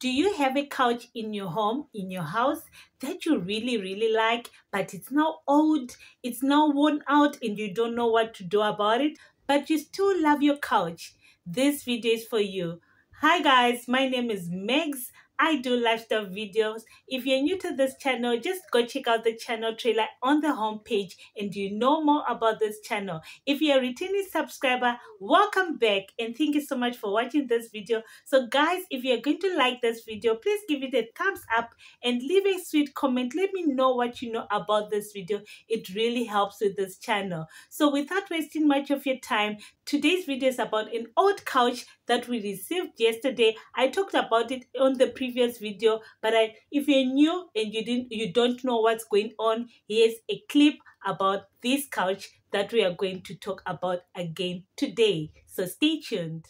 Do you have a couch in your home, in your house that you really, really like, but it's now old, it's now worn out, and you don't know what to do about it, but you still love your couch? This video is for you. Hi guys, my name is Maggs. I do lifestyle videos. If you're new to this channel, just go check out the channel trailer on the homepage and you know more about this channel. If you're a returning subscriber, welcome back and thank you so much for watching this video. So guys, if you're going to like this video, please give it a thumbs up and leave a sweet comment. Let me know what you know about this video. It really helps with this channel. So without wasting much of your time, today's video is about an old couch that we received yesterday. I talked about it on the previous previous video but I, if you're new and you didn't you don't know what's going on here's a clip about this couch that we are going to talk about again today. So stay tuned.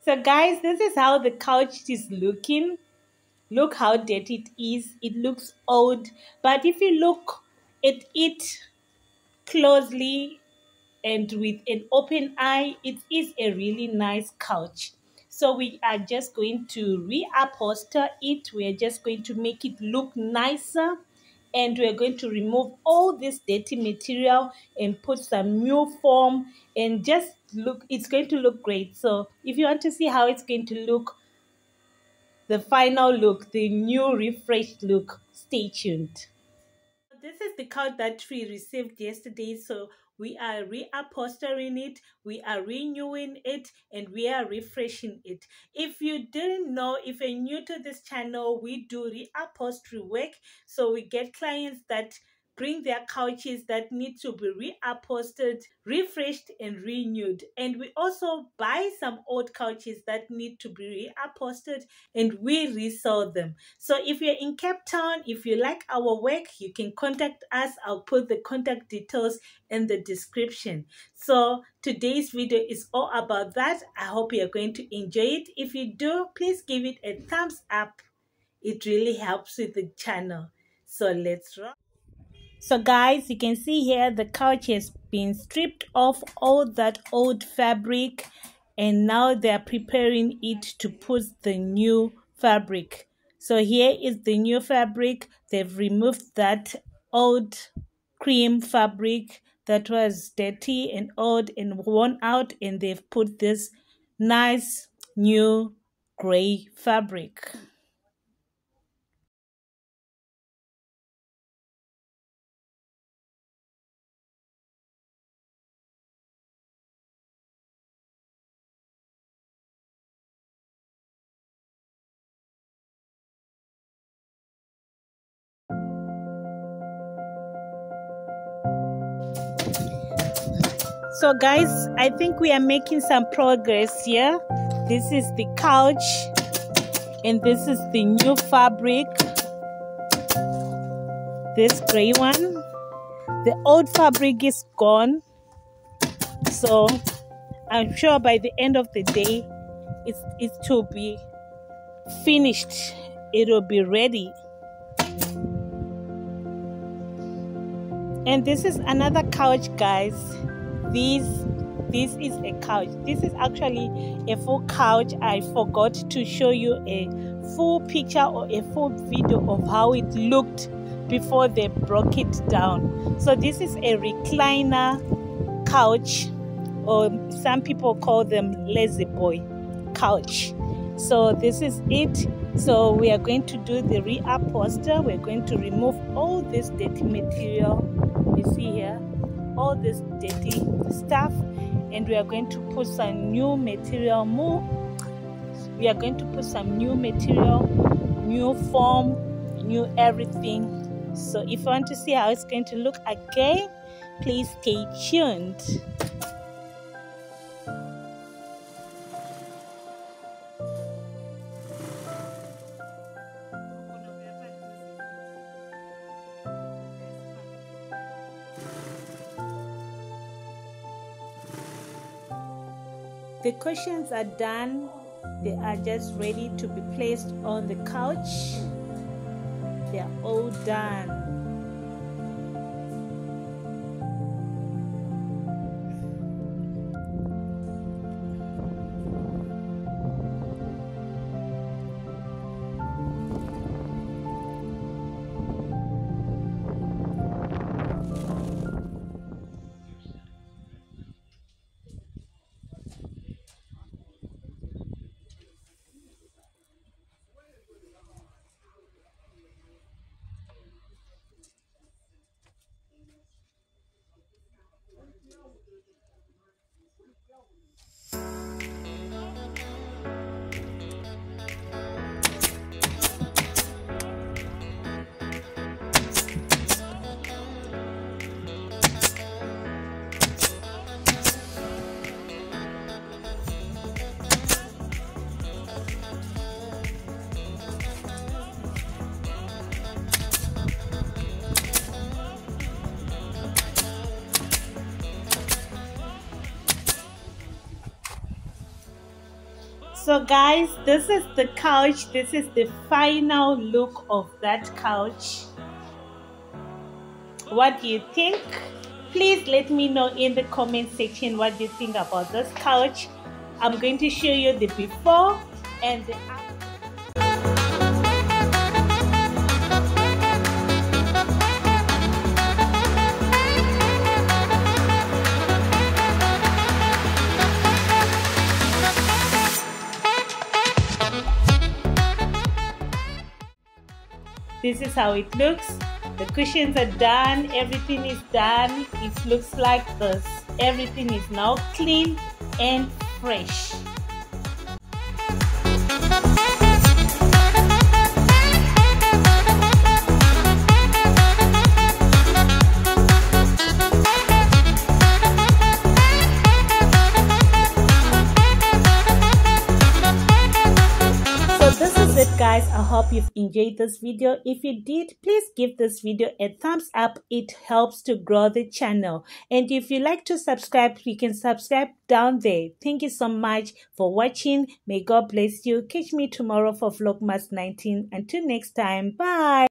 So guys this is how the couch is looking. Look how dirty it is. It looks old. But if you look at it closely and with an open eye it is a really nice couch so we are just going to reupholster it. We are just going to make it look nicer. And we're going to remove all this dirty material and put some new foam and just look it's going to look great. So if you want to see how it's going to look the final look the new refreshed look stay tuned this is the card that we received yesterday so we are reupholstering it, we are renewing it, and we are refreshing it. If you didn't know, if you're new to this channel, we do reupholstery work. So we get clients that bring their couches that need to be reupholstered, refreshed, and renewed. And we also buy some old couches that need to be reupholstered and we resell them. So if you're in Cape Town, if you like our work, you can contact us. I'll put the contact details in the description. So today's video is all about that. I hope you're going to enjoy it. If you do, please give it a thumbs up. It really helps with the channel. So let's rock. So guys, you can see here the couch has been stripped off all that old fabric and now they're preparing it to put the new fabric. So here is the new fabric. They've removed that old cream fabric that was dirty and old and worn out and they've put this nice new gray fabric. So guys, I think we are making some progress here. This is the couch and this is the new fabric. This gray one. The old fabric is gone. So I'm sure by the end of the day, it's, it will be finished. It will be ready. And this is another couch, guys this this is a couch. This is actually a full couch. I forgot to show you a full picture or a full video of how it looked before they broke it down. So this is a recliner couch or some people call them lazy boy couch. So this is it. So we are going to do the reupholster. We're going to remove all this dirty material. You see here all this dirty stuff and we are going to put some new material more we are going to put some new material new form new everything. So if you want to see how it's going to look again please stay tuned The cushions are done. They are just ready to be placed on the couch. They are all done. Tchau. So guys, this is the couch. This is the final look of that couch. What do you think? Please let me know in the comment section what you think about this couch. I'm going to show you the before and the after. This is how it looks. The cushions are done. Everything is done. It looks like this. Everything is now clean and fresh hope you've enjoyed this video. If you did please give this video a thumbs up. It helps to grow the channel. And if you like to subscribe you can subscribe down there. Thank you so much for watching. May god bless you. Catch me tomorrow for vlogmas 19 until next time bye